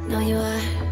No, you are.